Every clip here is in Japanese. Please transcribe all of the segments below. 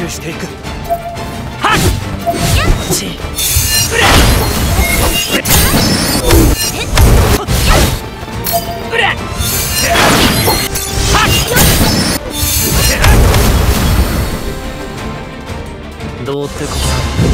収していく。はっ。どうっ。てことか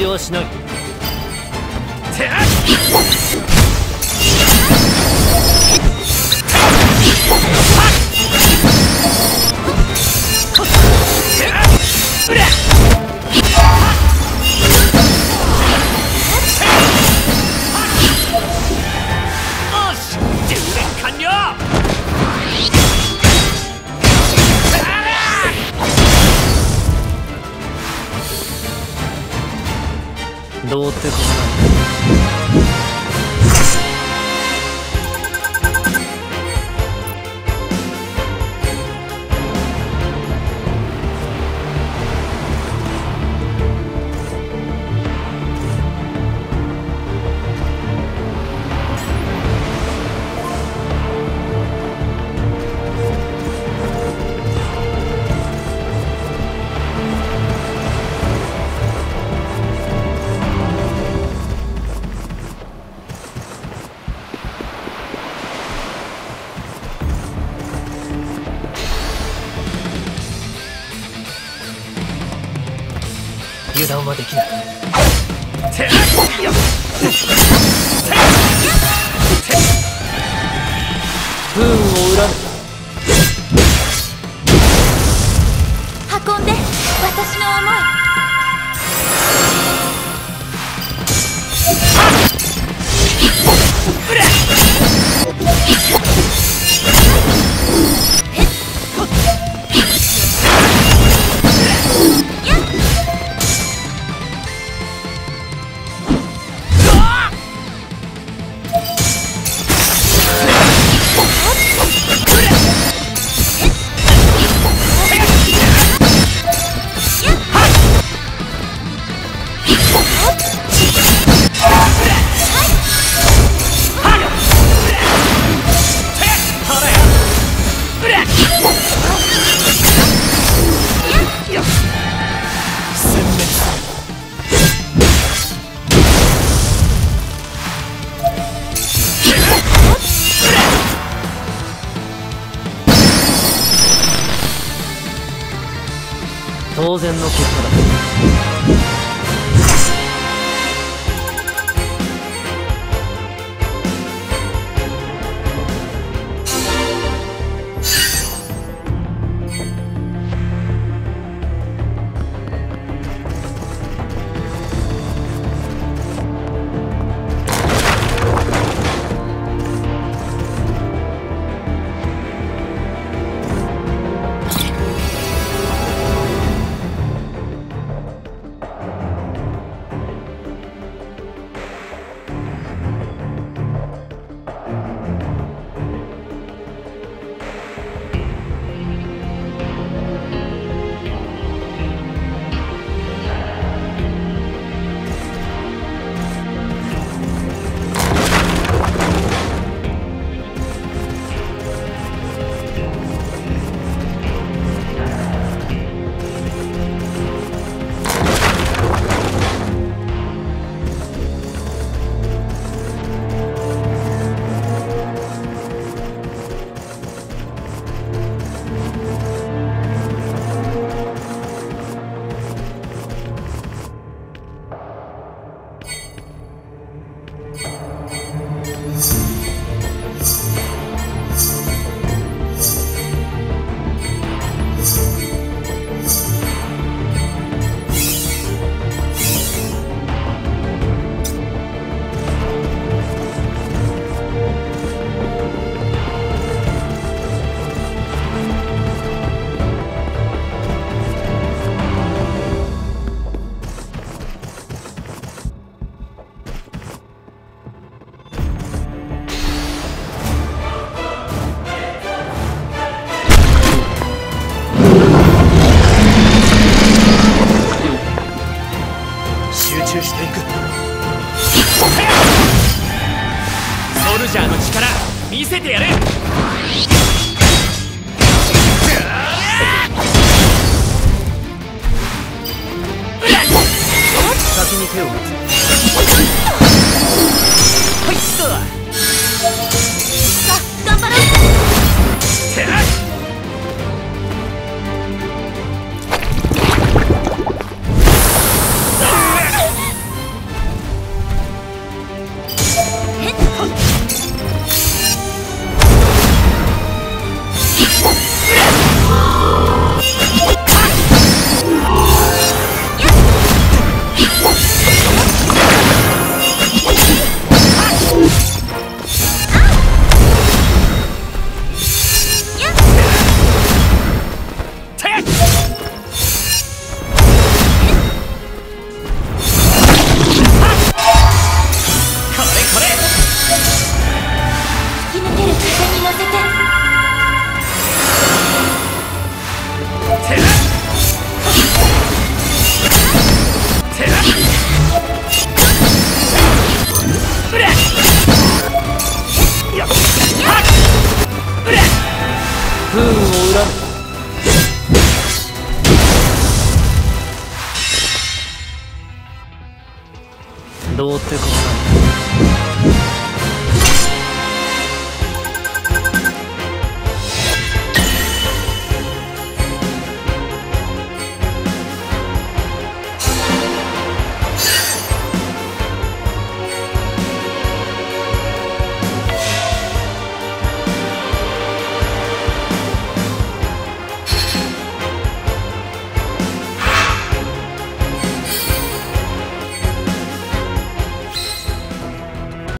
了しないてっ。うれよ油断はできない不運を恨む運んで。私の思い。当然の結果だ